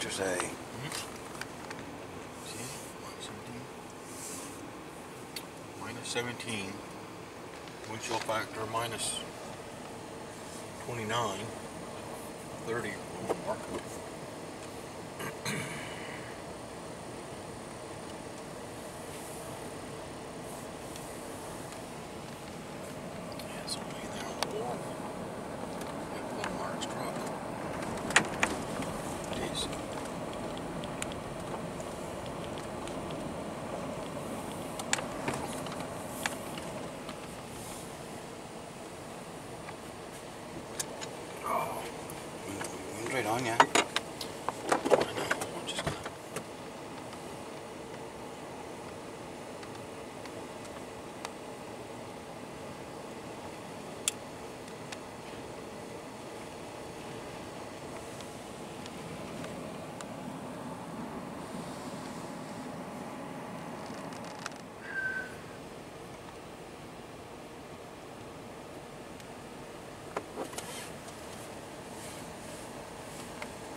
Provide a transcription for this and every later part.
picture say? See? Minus 17. Minus 17. Wind chill factor minus 29. 30 or more. Yeah, it's only there on the wharf. Yeah, one Mark's truck. Decent. Oh, wind's right on ya. I know, I'm just gonna.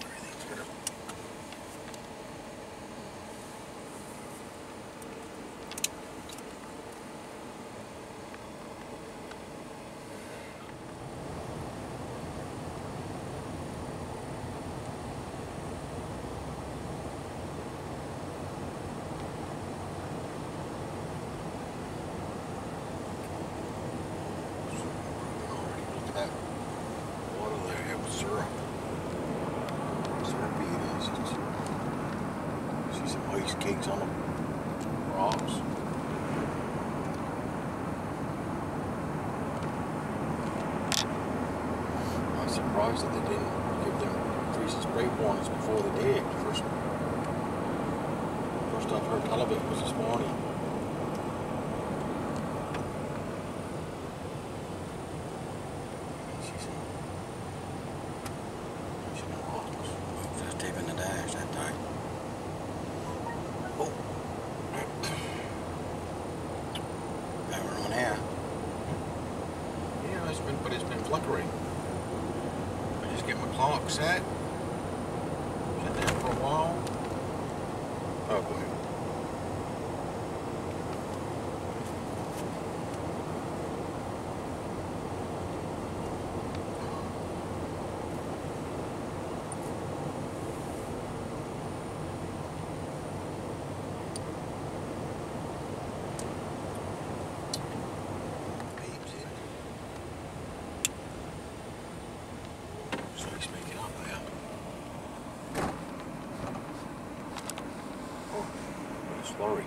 Everything's gonna. Look at that water there, it was syrup. Syrupy it is. It's- See some ice cakes on the rocks. I'm surprised that they didn't give them freeze and spray warnings before they did. First, first I've heard of it was this morning. あごめん。Slurry.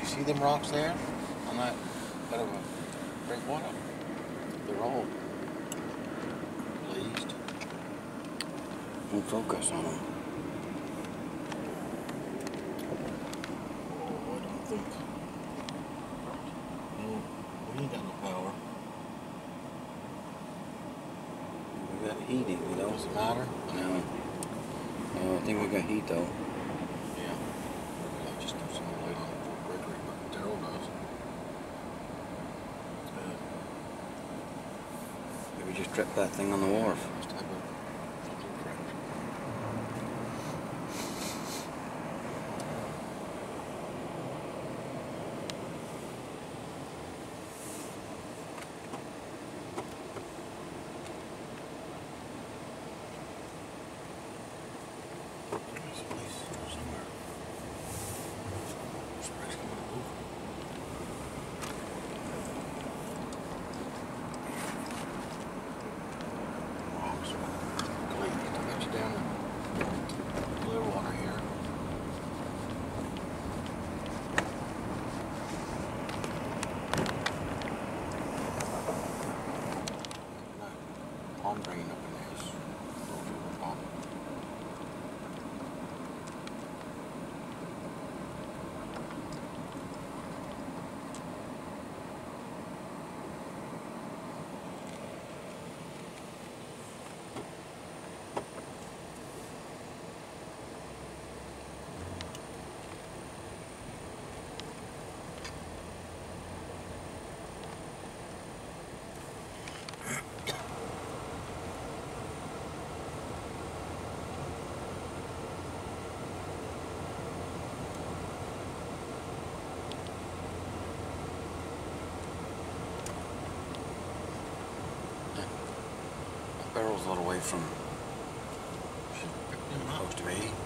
You see them rocks there? On that bit of a breakwater? They're all glazed. Don't focus on them. Oh, I don't think. No, we ain't got no power. Heat, ain't? Does it matter? No. No, I think we got heat, though. Yeah. I just threw some light on Fort Gregory, but Daryl does. Maybe just trip that thing on the wharf. barrel's a little way from supposed to be.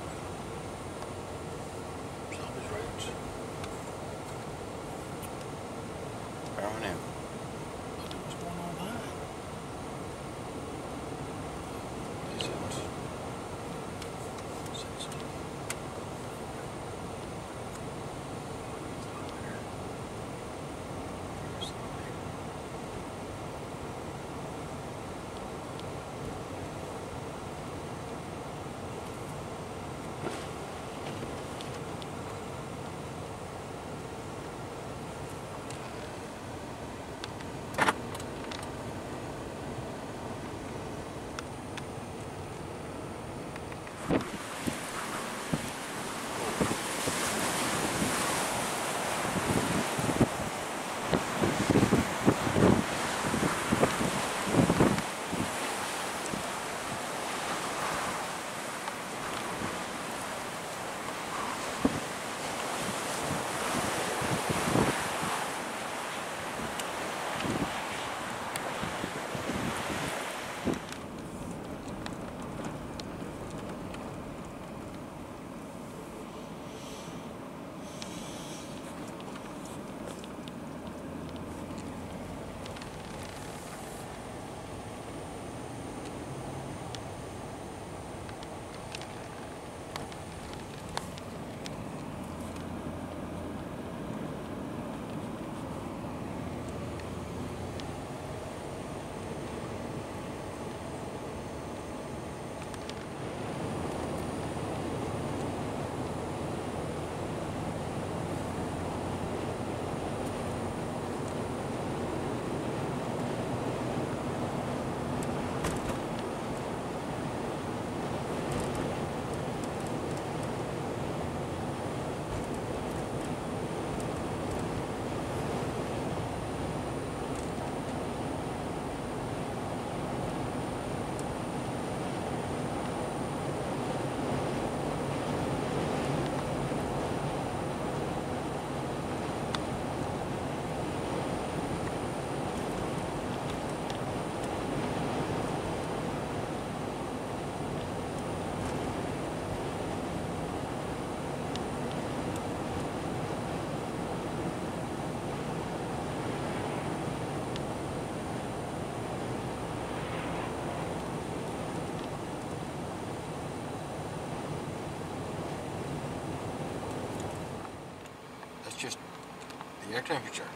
air temperature.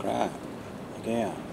Crap. Out.